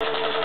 you